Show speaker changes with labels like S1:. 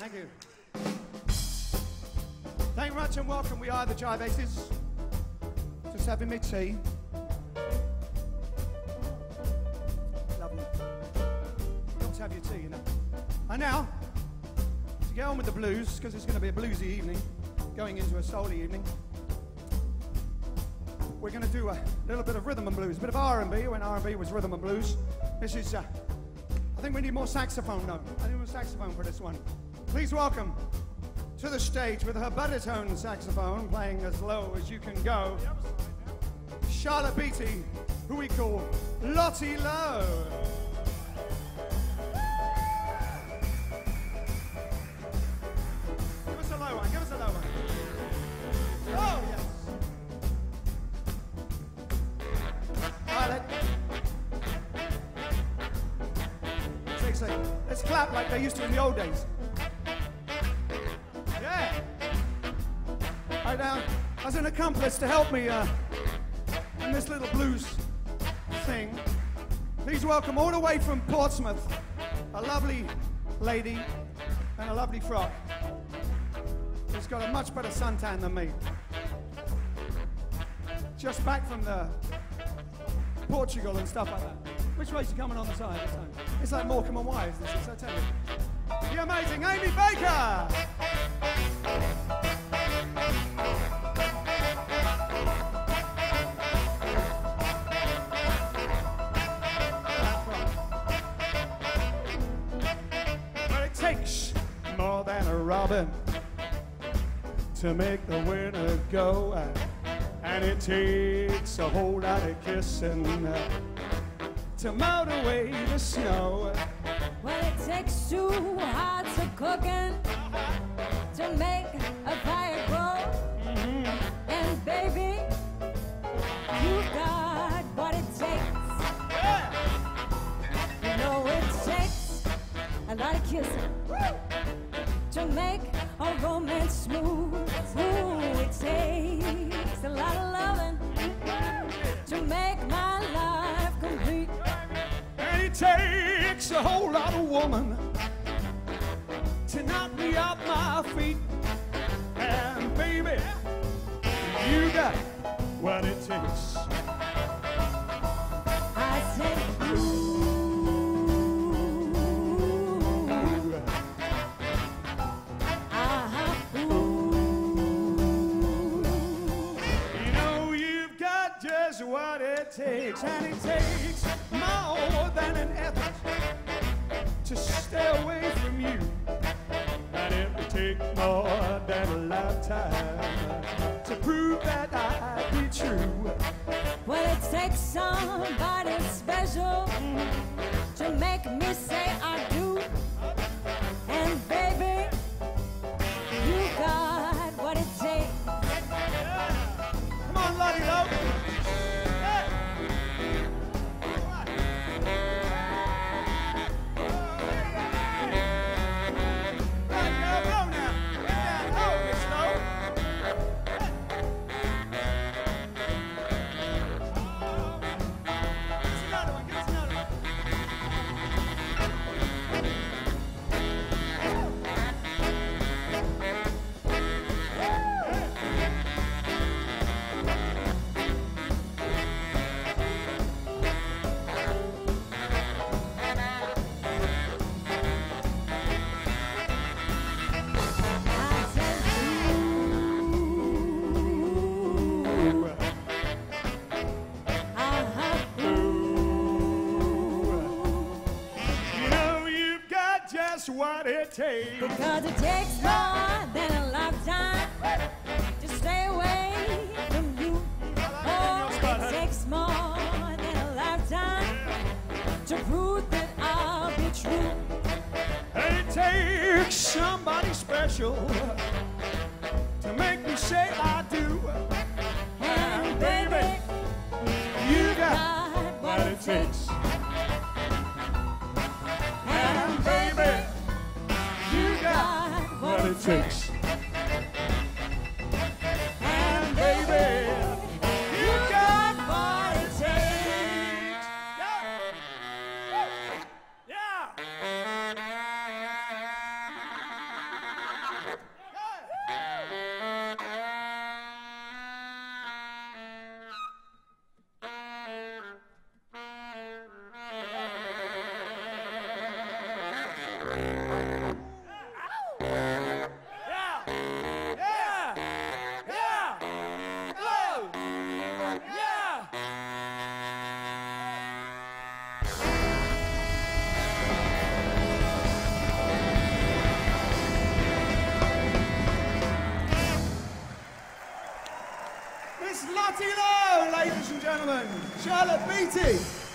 S1: Thank you. Thank you much and welcome. We are the Jive Aces. Just having me tea. Lovely. To have your tea, you know. And now, to get on with the blues, because it's going to be a bluesy evening, going into a soul evening, we're going to do a little bit of rhythm and blues, a bit of R&B when R&B was rhythm and blues. This is, uh, I think we need more saxophone though. I need saxophone for this one. Please welcome to the stage with her baritone saxophone playing as low as you can go, Charlotte Beatty, who we call Lottie Lowe. Clap like they used to in the old days. Yeah. Right now, as an accomplice to help me uh, in this little blues thing, please welcome all the way from Portsmouth a lovely lady and a lovely frock who's got a much better suntan than me. Just back from the Portugal and stuff like that. Which way's she coming on the side this time? It's like Morecambe and Wise, this is, I tell you. The amazing Amy Baker! But it takes more than a robin to make the winter go. And it takes a whole lot of kissing to melt away the snow.
S2: Well, it takes two hearts of cooking to make a fire grow. Mm-hmm. And baby, you got what it takes. You know it takes a lot of kissing
S1: woman to knock me off my feet. And baby, you got what it takes.
S2: I say, ooh, uh-huh, ooh.
S1: You know you've got just what it takes, and it takes more than an effort to stay away from you. And it would take more than a lifetime to prove that I'd be true.
S2: Well, it takes somebody special to make me say I what it takes. Because it takes more than a lifetime to stay away from you. Oh, it takes more than a lifetime to prove that I'll be true.
S1: And it takes somebody special to make me say I takes. And baby, you got Yeah. Yeah. Miss Lottie Lowe, ladies and gentlemen. Charlotte Beatty.